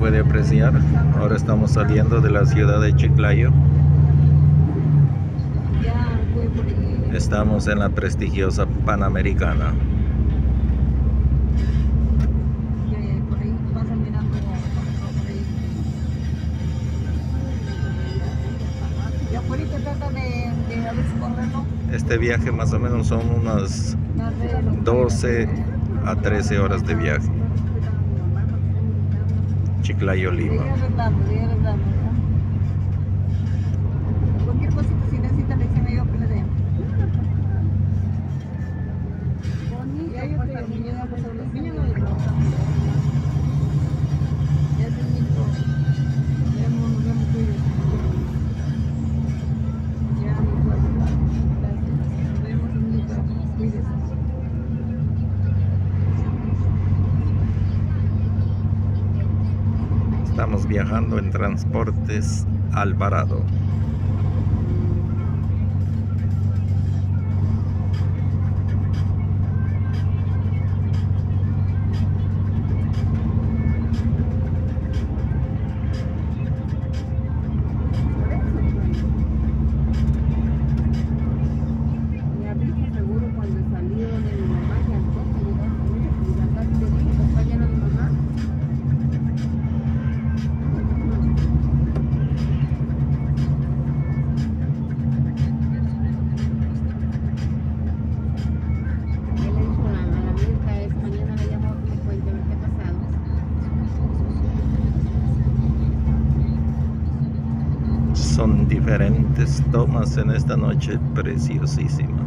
puede apreciar, ahora estamos saliendo de la ciudad de Chiclayo. Estamos en la prestigiosa Panamericana. Este viaje más o menos son unas 12 a 13 horas de viaje. Chiclayo, Lima. Estamos viajando en Transportes Alvarado. Son diferentes tomas en esta noche preciosísima.